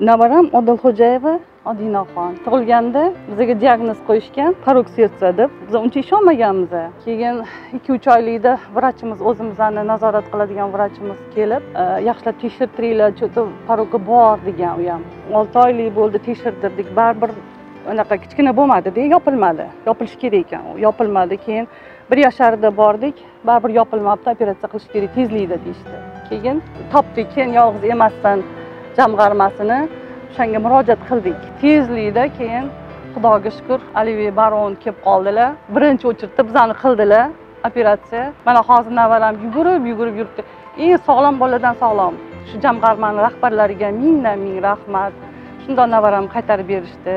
nabaram odilxo'jayeva odinaxon tug'ilganda bizga diagnoz qo'yishgan porok serдца deb. Biz uncha ishonmaganmiz keyin ikki uch oylikda vrachimiz o'zimizni nazorat qiladigan vrachimiz kelib e, yaxshilab tekshirtiringlar что то bor degan u ham olti oylik bo'ldi tekshirtirdik. Baribir unaqa kichkina bo'lmadida yopilmadi. Yopilishi kerak ekan u. Yopilmadi. Keyin bir yasharda bordik. Baribir yopilmabdi. Operatsiya qilish kerak tezlikda deyishdi. Keyin topdik. Keyin yolg'iz emasdan jamg'armasini o'shanga murojaat qildik. Tezlikda keyin xudoga shukur aliviy baron kelib qoldilar. Birinchi очередda bizani qildilar operatsiya. Mana hozir navaram yugurib yugurib yuribdi. Eng sog'lom boladan sog'lom. Shu jamg'armani rahbarlariga mingdan ming rahmat. Shundoq navaramni qaytarib berishdi.